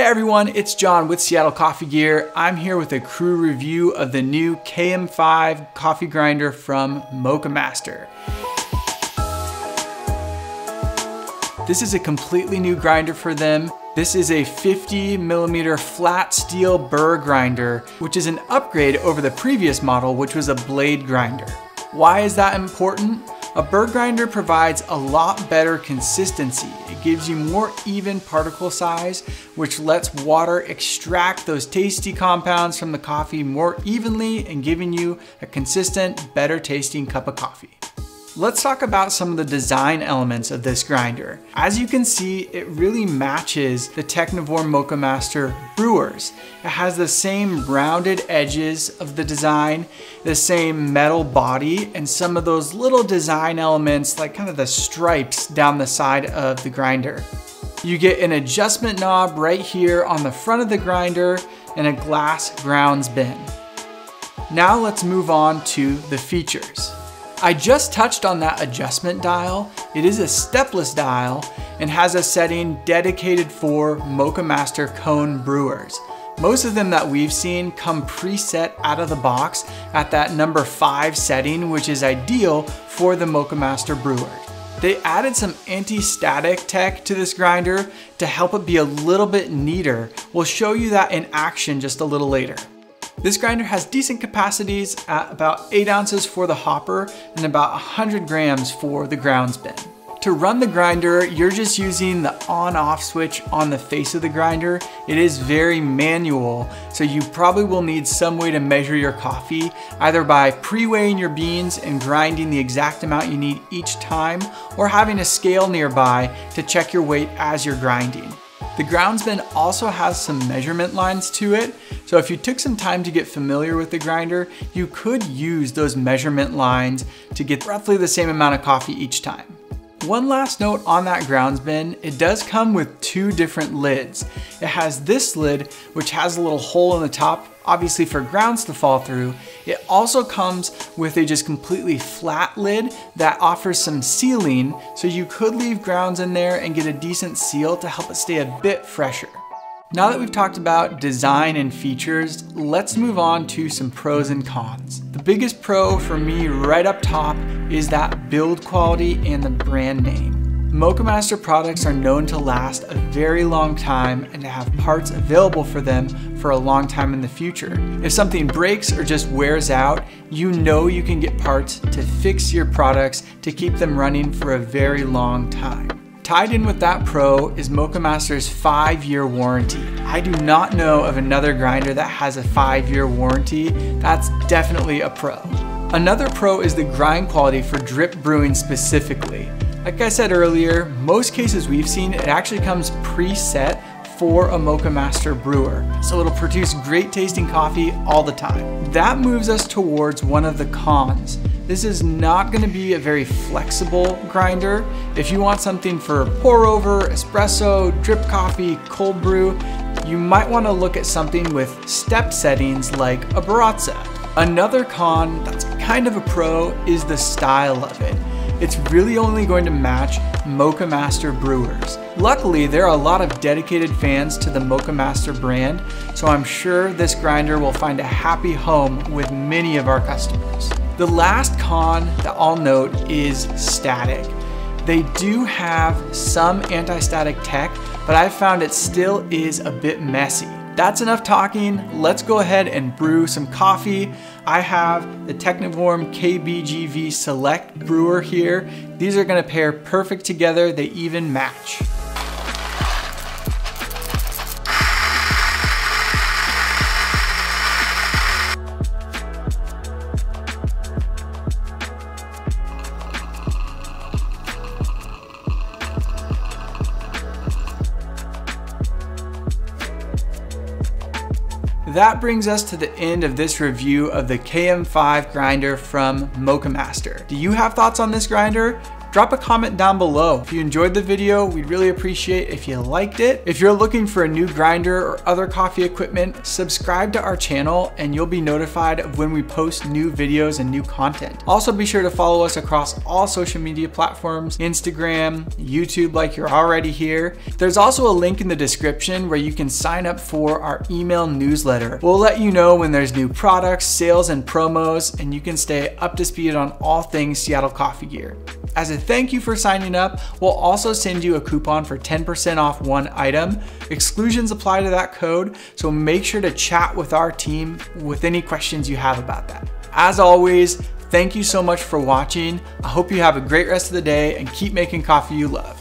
Hey everyone, it's John with Seattle Coffee Gear. I'm here with a crew review of the new KM5 coffee grinder from Moccamaster. This is a completely new grinder for them. This is a 50 millimeter flat steel burr grinder, which is an upgrade over the previous model, which was a blade grinder. Why is that important? A burr grinder provides a lot better consistency. It gives you more even particle size, which lets water extract those tasty compounds from the coffee more evenly and giving you a consistent, better tasting cup of coffee. Let's talk about some of the design elements of this grinder. As you can see, it really matches the Technivorm Moccamaster brewers. It has the same rounded edges of the design, the same metal body, and some of those little design elements like kind of the stripes down the side of the grinder. You get an adjustment knob right here on the front of the grinder and a glass grounds bin. Now let's move on to the features. I just touched on that adjustment dial. It is a stepless dial and has a setting dedicated for Moccamaster cone brewers. Most of them that we've seen come preset out of the box at that number five setting, which is ideal for the Moccamaster brewer. They added some anti-static tech to this grinder to help it be a little bit neater. We'll show you that in action just a little later. This grinder has decent capacities at about 8 ounces for the hopper and about 100 grams for the grounds bin. To run the grinder, you're just using the on-off switch on the face of the grinder. It is very manual, so you probably will need some way to measure your coffee, either by pre-weighing your beans and grinding the exact amount you need each time, or having a scale nearby to check your weight as you're grinding. The grounds bin also has some measurement lines to it, so if you took some time to get familiar with the grinder, you could use those measurement lines to get roughly the same amount of coffee each time. One last note on that grounds bin, it does come with two different lids. It has this lid, which has a little hole in the top, obviously for grounds to fall through. It also comes with a just completely flat lid that offers some sealing, so you could leave grounds in there and get a decent seal to help it stay a bit fresher. Now that we've talked about design and features, let's move on to some pros and cons. The biggest pro for me right up top is that build quality and the brand name. Moccamaster products are known to last a very long time and to have parts available for them for a long time in the future. If something breaks or just wears out, you know you can get parts to fix your products to keep them running for a very long time. Tied in with that pro is Moccamaster's five year warranty. I do not know of another grinder that has a five year warranty. That's definitely a pro. Another pro is the grind quality for drip brewing specifically. Like I said earlier, most cases we've seen, it actually comes preset for a Moccamaster brewer. So it'll produce great tasting coffee all the time. That moves us towards one of the cons. This is not gonna be a very flexible grinder. If you want something for pour over, espresso, drip coffee, cold brew, you might wanna look at something with step settings like a Baratza. Another con that's kind of a pro is the style of it it's really only going to match Moccamaster brewers. Luckily, there are a lot of dedicated fans to the Moccamaster brand, so I'm sure this grinder will find a happy home with many of our customers. The last con that I'll note is static. They do have some anti-static tech, but I found it still is a bit messy. That's enough talking. Let's go ahead and brew some coffee. I have the Technivorm KBGV Select brewer here. These are gonna pair perfect together. They even match. That brings us to the end of this review of the KM5 grinder from Moccamaster. Do you have thoughts on this grinder? Drop a comment down below. If you enjoyed the video, we'd really appreciate if you liked it. If you're looking for a new grinder or other coffee equipment, subscribe to our channel and you'll be notified of when we post new videos and new content. Also be sure to follow us across all social media platforms, Instagram, YouTube like you're already here. There's also a link in the description where you can sign up for our email newsletter. We'll let you know when there's new products, sales, and promos, and you can stay up to speed on all things Seattle Coffee Gear. As a thank you for signing up, we'll also send you a coupon for 10% off one item. Exclusions apply to that code, so make sure to chat with our team with any questions you have about that. As always, thank you so much for watching. I hope you have a great rest of the day and keep making coffee you love.